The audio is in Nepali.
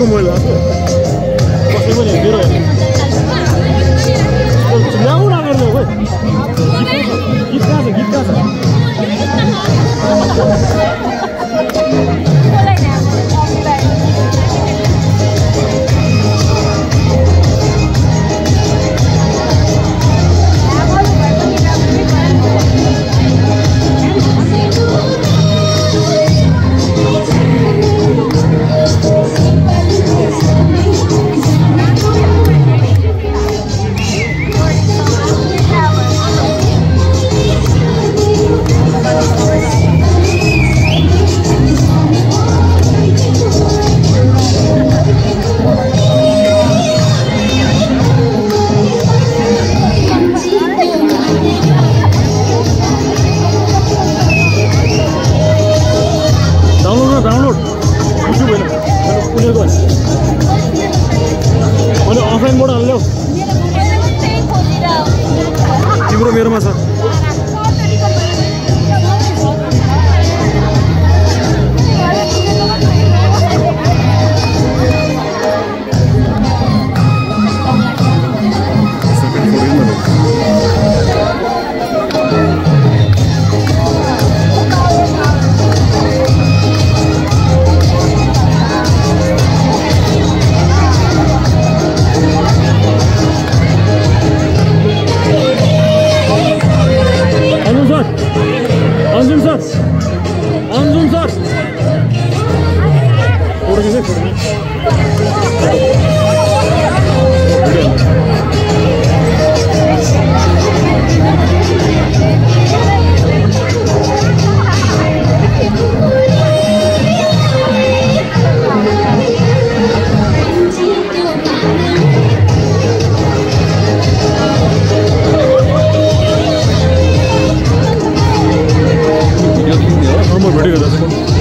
कसको मोबाइल भएको कसै पनि मेरो ल्याउ न गर्ने खोइ गीत छ गीत छ seguro mi hermano. Sar. Anjum Sar. Anjum Sar. Orada güzel kurma. Thank you.